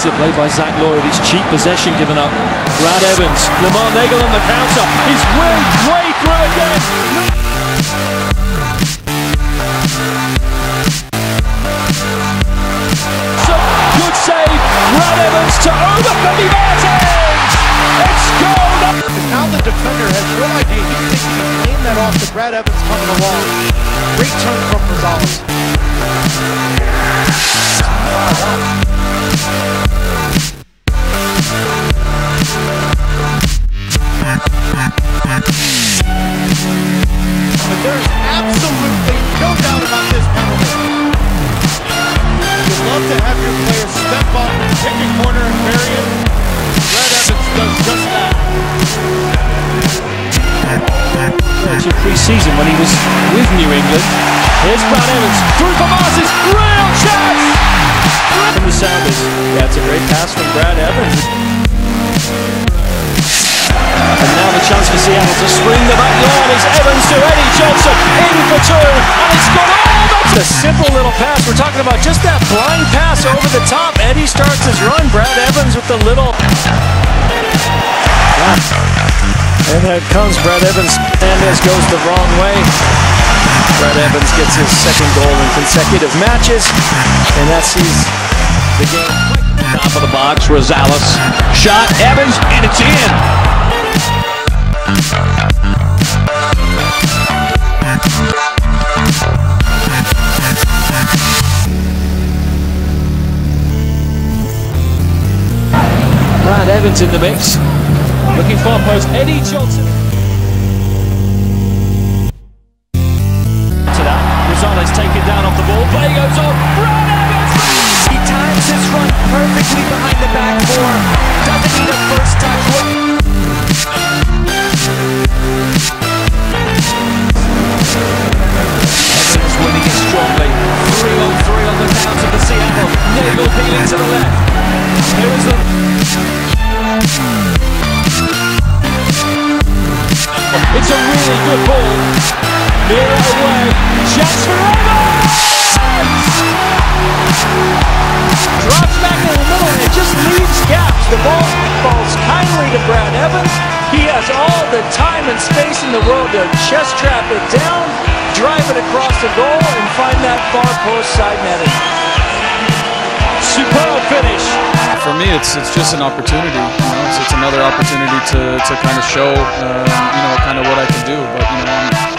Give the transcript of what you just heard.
Defensive play by Zach Loyd. His cheap possession given up. Brad Evans. Lamar Neagle on the counter. He's way, way through again. So, good save. Brad Evans to Obafemi Martins. It's goal. Now the defender has no idea. He thinks he can claim that off to Brad Evans coming along. Great turn from Rosales. Does just that. to pre-season when he was with New England. Here's Brad Evans through for Martins, real chance from the Sounders. It's a great pass from Brad Evans. And now the chance for Seattle to spring the back line is Evans to Eddie Johnson in for two, and it's gone all that's a simple little pass. We're talking about just that blind pass over the top. Eddie starts his run. Brad Evans with the little. And there comes Brad Evans. Hernandez goes the wrong way. Brad Evans gets his second goal in consecutive matches, and that sees the game. Top of the box, Rosales. Shot, Evans, and it's in. Brad Evans in the mix. Looking far post, Eddie Johnson. To that, Rosales taken down off the ball. Play goes on. He times his run perfectly behind the back four. Doesn't need a first touch. Evans winning strongly. 3 on 3 on the bounce of the Seattle. Neagle peeling to the left. Here is the. It's a really good ball. Near it away. Chance for! Drops back in the middle and just leaves gaps. The ball falls kindly to Brad Evans. He has all the time and space in the world to chest trap it down, drive it across the goal, and find that far post side netting. Superb finish. For me, it's it's just an opportunity. You know, it's, it's another opportunity to, to kind of show, uh, you know, kind of what I can do. But you know, I'm,